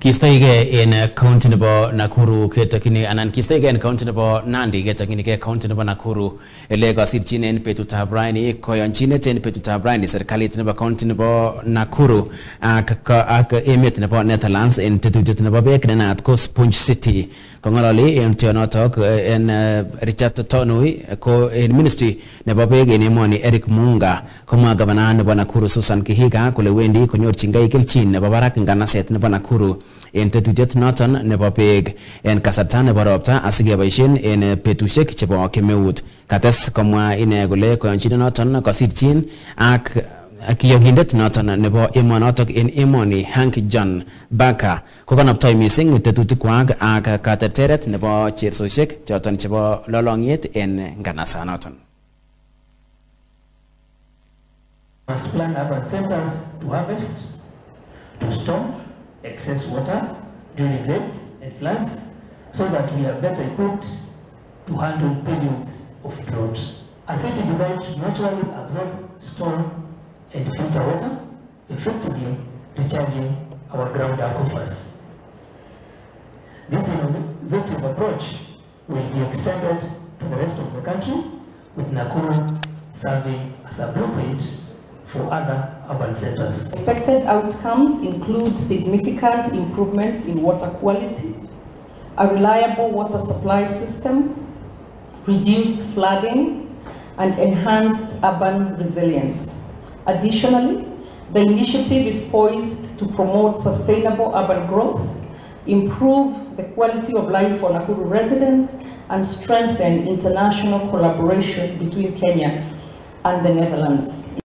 kistoige en county nebo Nakuru ketokini anan kistoige en county nebo Nandi ketokchinige county nebo Nakuru ele kosirchin en betutab raini koyonchinet en betutab raini serikalit nebo county nebo Nakuru ak ak emet nebo Netherlands en tetutiet nebo beek ne naat ko Sponge City. Kong'ololi en tionotok eh, en eh, Richard Tonui ko en ministry nebo beek en emoni Eric Munga. Komwa gavana nebo Nakuru Susan Kihiga kole wendi konyorchingei kelchin nebo barak nganaset nebo Nakuru en tetutiet noton nebo beek en kasarta nebo ropta asikeboisien en betusiek chebo kemeut. Kates komwa ine kole koyonchinet noton kosirchin ak kiyokindet noton nebo emonotok en emoni Hank John Baka kokanaptoi mising tetutikwak ak katerteret nebo chersosiek choton chebo lolong'yet en nganasanoton must plan urban centers to harvest, to store excess water during rains and floods so that we are better equipped to handle periods of drought. A city designed to naturally absorb, store, and filter water, effectively recharging our ground aquifers. This innovative approach will be extended to the rest of the country, with Nakuru serving as a blueprint for other urban centers. Expected outcomes include significant improvements in water quality, a reliable water supply system, reduced flooding, and enhanced urban resilience. Additionally, the initiative is poised to promote sustainable urban growth, improve the quality of life for Nakuru residents, and strengthen international collaboration between Kenya and the Netherlands.